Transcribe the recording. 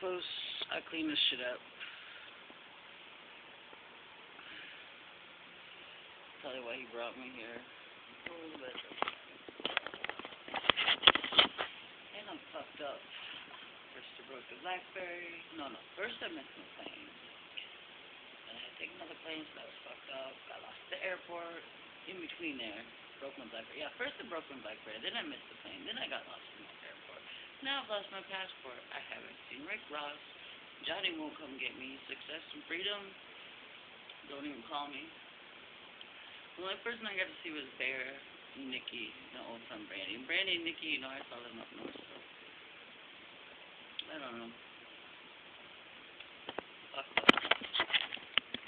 outpost. I clean this shit up. Probably why he brought me here. A little bit. And I'm fucked up. First I broke the Blackberry. No, no. First I missed my plane. Then I had to take another plane, so that was fucked up. Got lost the airport. In between there, broke my Blackberry. Yeah, first I broke my Blackberry. Then I missed the plane. Then I got lost in the airport. Now I've lost my passport. Rick Ross. Johnny won't come get me. Success and freedom. Don't even call me. The only person I got to see was Bear, Nikki, my old friend Brandy. And Brandy and Nikki, you know, I saw them up north, so I don't know.